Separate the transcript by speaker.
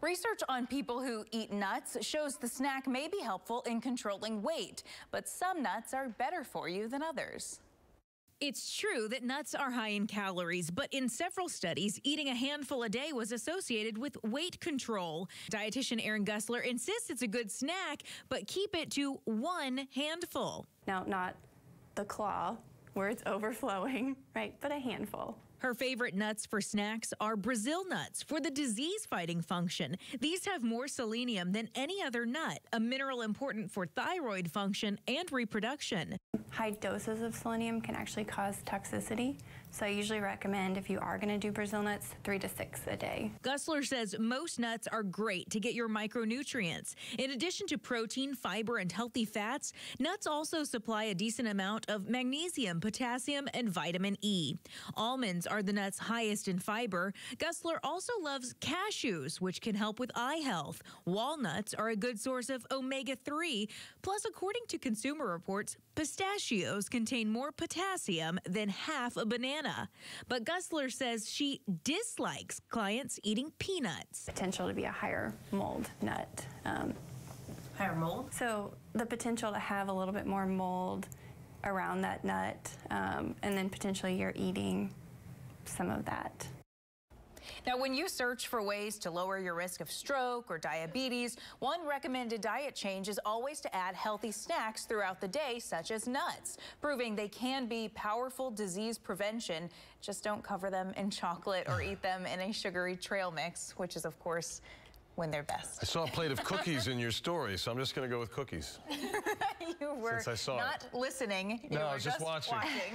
Speaker 1: Research on people who eat nuts shows the snack may be helpful in controlling weight, but some nuts are better for you than others.
Speaker 2: It's true that nuts are high in calories, but in several studies, eating a handful a day was associated with weight control. Dietitian Erin Gussler insists it's a good snack, but keep it to one handful.
Speaker 3: Now, not the claw where it's overflowing, right? But a handful.
Speaker 2: Her favorite nuts for snacks are Brazil nuts for the disease fighting function. These have more selenium than any other nut, a mineral important for thyroid function and reproduction.
Speaker 3: High doses of selenium can actually cause toxicity. So I usually recommend if you are going to do Brazil nuts, three to six a day.
Speaker 2: Gussler says most nuts are great to get your micronutrients. In addition to protein, fiber, and healthy fats, nuts also supply a decent amount of magnesium, potassium, and vitamin E. Almonds are the nut's highest in fiber. Gussler also loves cashews, which can help with eye health. Walnuts are a good source of omega 3. Plus, according to Consumer Reports, pistachios contain more potassium than half a banana. But Gussler says she dislikes clients eating peanuts.
Speaker 3: Potential to be a higher mold nut. Um,
Speaker 1: higher mold?
Speaker 3: So, the potential to have a little bit more mold around that nut, um, and then potentially you're eating some of that.
Speaker 1: Now, when you search for ways to lower your risk of stroke or diabetes, one recommended diet change is always to add healthy snacks throughout the day, such as nuts, proving they can be powerful disease prevention. Just don't cover them in chocolate or eat them in a sugary trail mix, which is, of course, when they're best.
Speaker 4: I saw a plate of cookies in your story, so I'm just going to go with cookies.
Speaker 1: you were not it. listening.
Speaker 4: No,
Speaker 1: you
Speaker 4: I was just,
Speaker 1: just
Speaker 4: watching.
Speaker 1: watching.